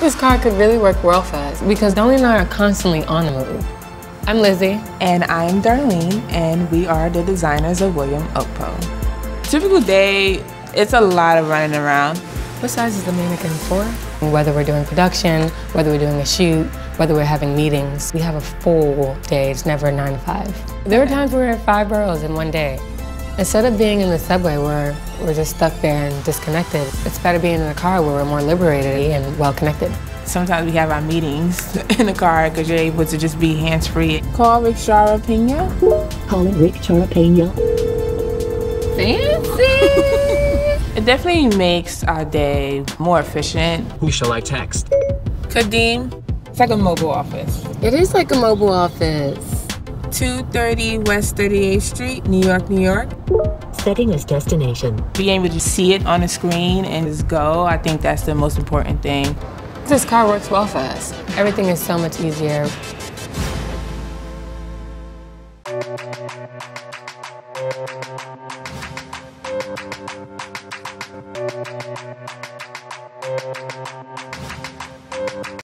this car could really work well for us because Darlene and I are constantly on the move. I'm Lizzie. And I'm Darlene, and we are the designers of William Okpo. Typical day, it's a lot of running around. What size is the mannequin for? Whether we're doing production, whether we're doing a shoot, whether we're having meetings, we have a full day. It's never nine to five. There are times where we're at five boroughs in one day. Instead of being in the subway where we're just stuck there and disconnected, it's better being in a car where we're more liberated and well connected. Sometimes we have our meetings in the car because you're able to just be hands-free. Call Rick Chara Pena. Calling Rick Chara Pena. Fancy! It definitely makes our day more efficient. Who shall I text? Kadeem, it's like a mobile office. it is like a mobile office. 230 West 38th Street, New York, New York. Setting as destination. Being able to see it on the screen and just go, I think that's the most important thing. This car works well for us. Everything is so much easier.